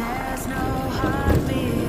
There's no heartbeat.